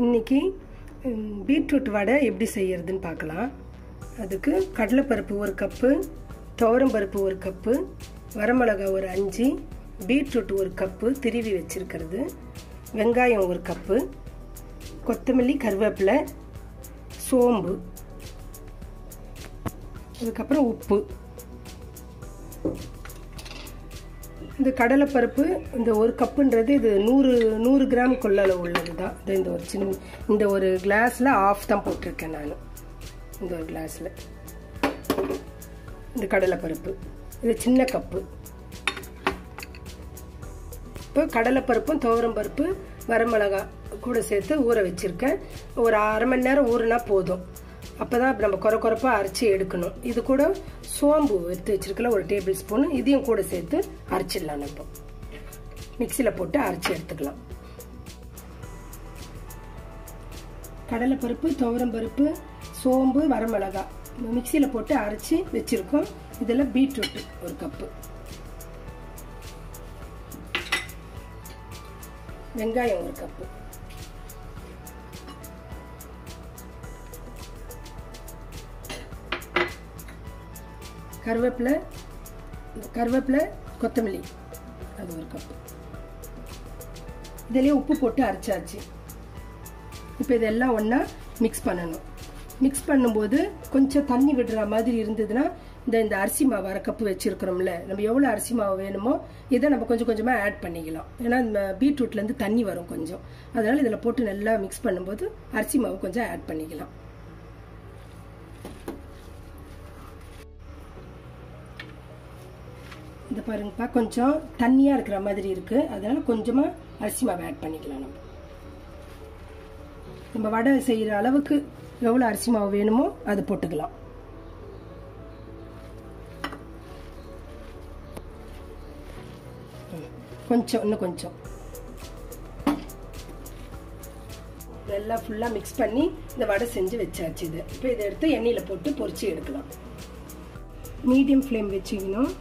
இன்னைக்கு பீட்ரூட் வடை எப்படி செய்கிறதுன்னு பார்க்கலாம். அதுக்கு கடலைப்பருப்பு ஒரு கப்பு துவரம்பருப்பு ஒரு கப்பு வரமிளகாய் ஒரு அஞ்சு பீட்ரூட் ஒரு கப்பு திருவி வச்சுருக்கிறது வெங்காயம் ஒரு கப்பு கொத்தமல்லி கருவேப்பிலை சோம்பு அதுக்கப்புறம் உப்பு. இந்த கடலைப்பருப்பு இந்த ஒரு கப்புன்றது இது நூறு நூறு கிராம் கொள்ளளவு உள்ளது தான் இது இந்த ஒரு சின்ன இந்த ஒரு கிளாஸில் ஆஃப் தான் போட்டிருக்கேன் நான். இந்த ஒரு கிளாஸில். இந்த கடலைப்பருப்பு. இது சின்ன கப்பு. இப்போ கடலைப்பருப்பும் துவரம் பருப்பு வரமிளகா கூட சேர்த்து ஊற வச்சுருக்கேன். ஒரு அரை மணி நேரம் ஊறினா போதும். அப்போ தான் நம்ம குறை குறைப்பாக அரைச்சி எடுக்கணும். இது கூட சோம்பு எடுத்து வச்சிருக்கல ஒரு டேபிள் ஸ்பூன். இதையும் கூட சேர்த்து அரைச்சிடலாம் இப்போ மிக்சியில் போட்டு அரைச்சி எடுத்துக்கலாம். கடலைப்பருப்பு துவரம் பருப்பு சோம்பு வரமிளகா. மிக்சியில் போட்டு அரைச்சி வச்சுருக்கோம். இதில் பீட்ரூட் ஒரு கப்பு. வெங்காயம் ஒரு கப்பு. கருவேப்பிலை கருவேப்பிலை கொத்தமல்லி. அது ஒரு கப்பு இதுலேயே உப்பு போட்டு அரைச்சாச்சு. இப்போ இதெல்லாம் ஒன்றா மிக்ஸ் பண்ணணும். மிக்ஸ் பண்ணும்போது கொஞ்சம் தண்ணி விடுற மாதிரி இருந்ததுன்னா இந்த இந்த அரிசி மாவு அரை கப்பு வச்சுருக்கிறோம்ல நம்ம எவ்வளோ அரிசி மாவு வேணுமோ இதை நம்ம கொஞ்சம் கொஞ்சமாக ஆட் பண்ணிக்கலாம். ஏன்னா இந்த பீட்ரூட்லேருந்து தண்ணி வரும் கொஞ்சம். அதனால் இதில் போட்டு நல்லா மிக்ஸ் பண்ணும்போது அரிசி மாவு கொஞ்சம் ஆட் பண்ணிக்கலாம். இந்த பாருங்கப்பா கொஞ்சம் தண்ணியாக இருக்கிற மாதிரி இருக்குது அதனால் கொஞ்சமாக அரிசி மாவு ஆட் பண்ணிக்கலாம் நம்ம. நம்ம வடை செய்கிற அளவுக்கு எவ்வளோ அரிசி மாவு வேணுமோ அது போட்டுக்கலாம். கொஞ்சம் இன்னும் கொஞ்சம். நல்லா ஃபுல்லாக மிக்ஸ் பண்ணி இந்த வடை செஞ்சு வச்சாச்சு இது. இப்போ இதை எடுத்து எண்ணெயில் போட்டு பொரிச்சு எடுக்கலாம். மீடியம் ஃப்ளேம் வச்சுக்கணும்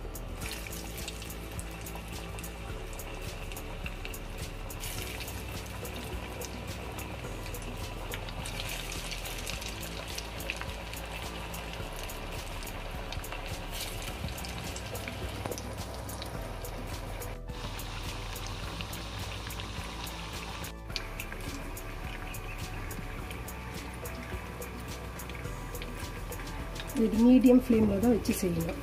இது மீடியம் ஃப்ளேமில் தான் வச்சு செய்யணும்.